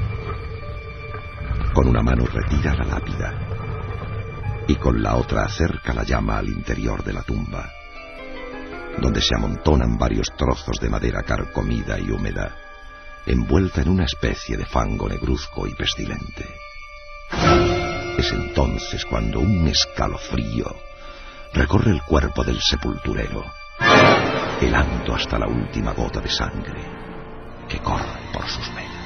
S5: Con una mano retira la lápida y con la otra acerca la llama al interior de la tumba donde se amontonan varios trozos de madera carcomida y húmeda, envuelta en una especie de fango negruzco y pestilente. Es entonces cuando un escalofrío recorre el cuerpo del sepulturero, helando hasta la última gota de sangre que corre por sus venas.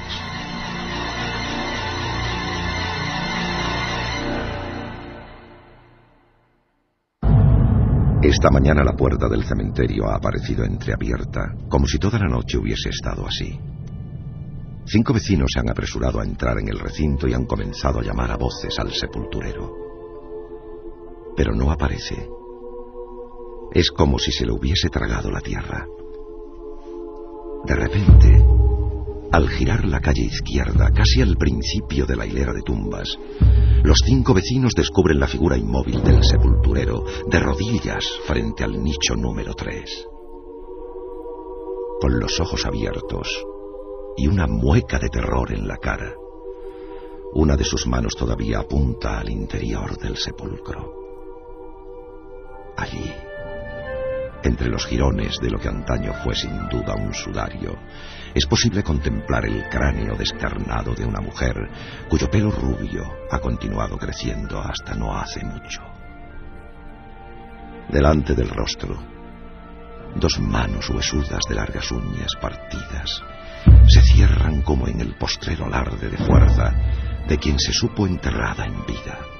S5: Esta mañana la puerta del cementerio ha aparecido entreabierta, como si toda la noche hubiese estado así. Cinco vecinos se han apresurado a entrar en el recinto y han comenzado a llamar a voces al sepulturero. Pero no aparece. Es como si se le hubiese tragado la tierra. De repente, al girar la calle izquierda, casi al principio de la hilera de tumbas, los cinco vecinos descubren la figura inmóvil del sepulturero, de rodillas frente al nicho número tres. Con los ojos abiertos y una mueca de terror en la cara, una de sus manos todavía apunta al interior del sepulcro. Allí, entre los jirones de lo que antaño fue sin duda un sudario, es posible contemplar el cráneo descarnado de una mujer cuyo pelo rubio ha continuado creciendo hasta no hace mucho. Delante del rostro, dos manos huesudas de largas uñas partidas se cierran como en el postrero alarde de fuerza de quien se supo enterrada en vida.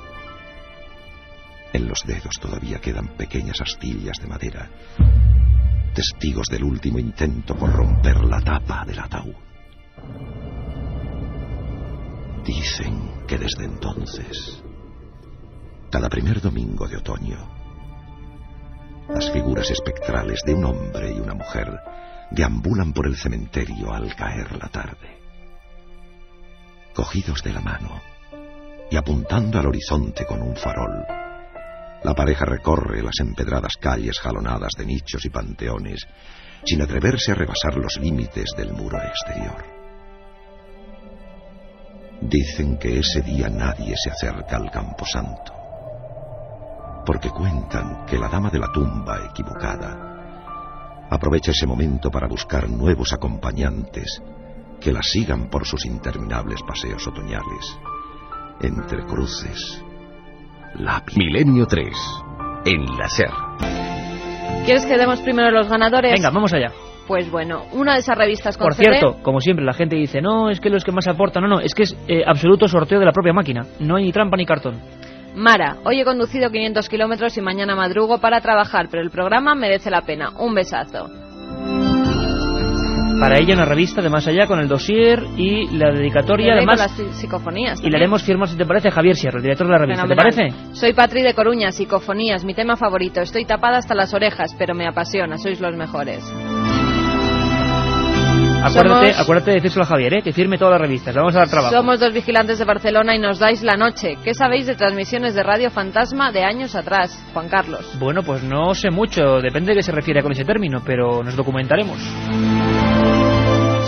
S5: En los dedos todavía quedan pequeñas astillas de madera testigos del último intento por romper la tapa del ataúd. Dicen que desde entonces, cada primer domingo de otoño, las figuras espectrales de un hombre y una mujer deambulan por el cementerio al caer la tarde. Cogidos de la mano y apuntando al horizonte con un farol, la pareja recorre las empedradas calles jalonadas de nichos y panteones, sin atreverse a rebasar los límites del muro exterior. Dicen que ese día nadie se acerca al camposanto, porque cuentan que la dama de la tumba equivocada aprovecha ese momento para buscar nuevos acompañantes que la sigan por sus interminables paseos otoñales, entre cruces
S3: Milenio 3. En la SER.
S2: ¿Quieres que demos primero los ganadores?
S1: Venga, vamos allá.
S2: Pues bueno, una de esas revistas con
S1: Por cierto, como siempre, la gente dice, no, es que los que más aportan, no, no, es que es eh, absoluto sorteo de la propia máquina. No hay ni trampa ni cartón.
S2: Mara, hoy he conducido 500 kilómetros y mañana madrugo para trabajar, pero el programa merece la pena. Un besazo.
S1: Para ella una revista de más allá con el dossier y la dedicatoria,
S2: con
S1: además.
S2: las psicofonías.
S1: Y le haremos firmas, si te parece, Javier Sierra, el director de la revista. ¿Te
S2: Fenomenal.
S1: parece?
S2: Soy Patri de Coruña, psicofonías, mi tema favorito. Estoy tapada hasta las orejas, pero me apasiona, sois los mejores.
S1: Acuérdate,
S2: Somos-
S1: acuérdate de decírselo a Javier, ¿eh? que firme todas las revistas. Le vamos a dar trabajo.
S2: Somos dos vigilantes de Barcelona y nos dais la noche. ¿Qué sabéis de transmisiones de radio fantasma de años atrás, Juan Carlos?
S1: Bueno, pues no sé mucho, depende de qué se refiere con ese término, pero nos documentaremos.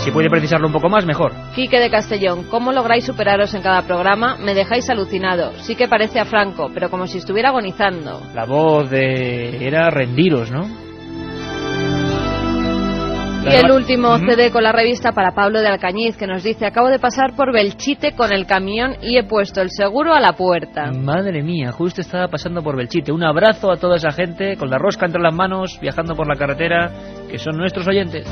S1: Si puede precisarlo un poco más, mejor.
S2: Quique de Castellón, ¿cómo lográis superaros en cada programa? Me dejáis alucinado. Sí que parece a Franco, pero como si estuviera agonizando.
S1: La voz de... era rendiros, ¿no?
S2: Y el último. CD con la revista para Pablo de Alcañiz, que nos dice, acabo de pasar por Belchite con el camión y he puesto el seguro a la puerta.
S1: Madre mía, justo estaba pasando por Belchite. Un abrazo a toda esa gente con la rosca entre las manos, viajando por la carretera, que son nuestros oyentes.